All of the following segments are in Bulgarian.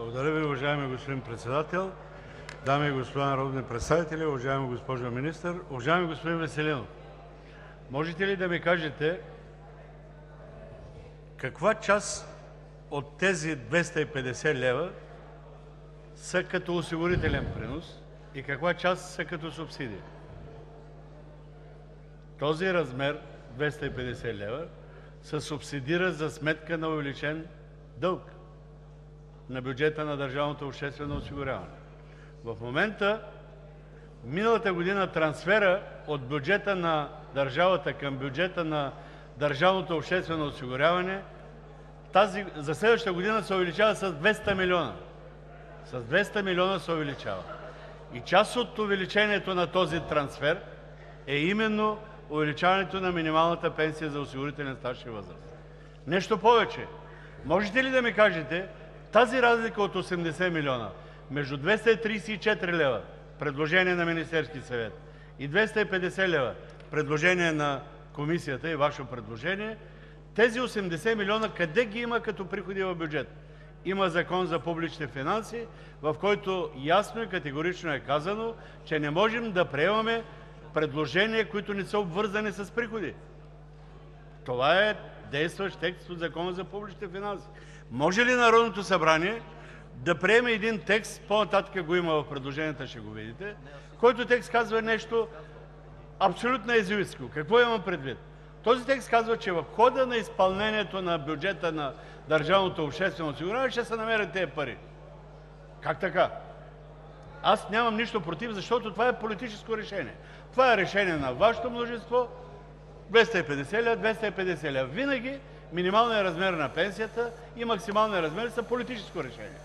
Благодаря Ви, уважаеми господин Председател. Дами и господа народни представители, уважаема госпожо Министър! Уважаеми господин Веселинов, можете ли да ми кажете каква част от тези 250 лв. са като осигурителен принос и каква част са като субсидия? Този размер – 250 лв., се субсидира за сметка на увеличен дълг на бюджета на държавното обществено осигуряване. В момента – миналата година, трансферът от бюджета на държавата към бюджета на държавното обществено осигуряване за следващата година се увеличава с 200 милиона. С 200 милиона се увеличава! И част от увеличението на този трансфер е именно увеличаването на минималната пенсия за осигурителен стаж и възраст. Нещо повече, можете ли да ми кажете тази разлика от 80 милиона между 234 лв. – предложение на Министерския съвет, и 250 лв. – предложение на Комисията и Ваше предложение, тези 80 милиона къде ги има като приходи в бюджета? Има Закон за публичните финанси, в който ясно и категорично е казано, че не можем да приемаме предложения, които не са обвързани с приходи. Това е действащ текст от Закона за публичните финанси. Може ли Народното събрание да приеме един текст, по-нататък го има в предложенията, ще го видите, който текст казва нещо абсолютно иезуитско? Какво имам предвид? Този текст казва, че в хода на изпълнението на бюджета на държавното обществено осигуряване ще се намерят тези пари. Как така? Аз нямам нищо против, защото това е политическо решение. Това е решение на Вашето мнозинство – 250 лв. – 250 лв. Винаги минималният размер на пенсията и максималният размер са политическо решение.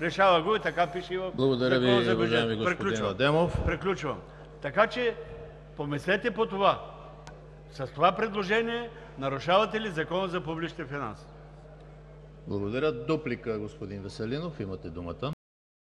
Решава го и така пише и в Закона за бюджета. Приключвам. Така че помислете по това. С това предложение нарушавате ли Закона за публичните финанси?